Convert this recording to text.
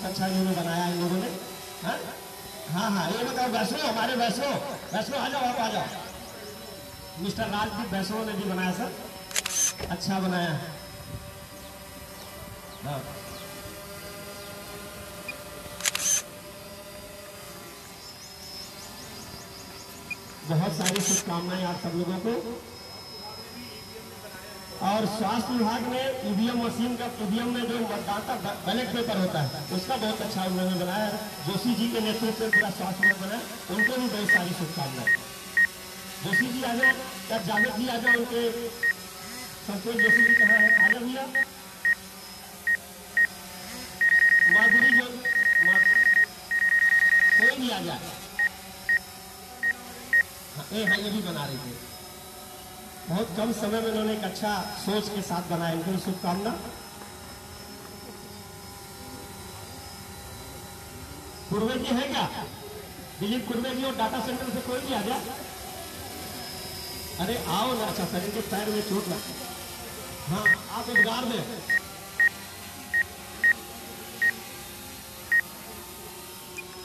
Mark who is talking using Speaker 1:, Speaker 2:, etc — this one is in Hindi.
Speaker 1: बहुत अच्छा इन्होंने बनाया इन लोगों ने। हाँ? हाँ हाँ ये बताओ, वैष्णो, हमारे वैष्णो वैष्णो, आ जाओ आ जाओ। मिस्टर राजदीप वैष्णो ने भी बनाया, सर। अच्छा बनाया। हाँ। बहुत सारी शुभकामनाएँ आप सब लोगों को। और स्वास्थ्य विभाग ने ईवीएम मशीन का ईवीएम में जो मतदाता बैलेट पेपर होता है उसका बहुत अच्छा उन्होंने बनाया है। जोशी जी के नेतृत्व में पूरा स्वास्थ्य विभाग बनाया उनको भी बहुत सारी शुभकामनाएँ। जोशी जी आ जाए या जावेद जी आ जाए उनके संतोष जोशी जी कहाँ है? आ जाओ भैया। माधुरी जो कोई भी आ जाए। हाँ, हाँ ये भी बना रही थी। बहुत कम समय में उन्होंने एक अच्छा सोच के साथ बनाया। उनको शुभकामना। कुर्वे जी है क्या? दिलीप कुर्वे जी और डाटा सेंटर से कोई भी आ जाए अरे आओ ना अच्छा सर, इनके पैर में चोट लग हाँ आप उद्गार दें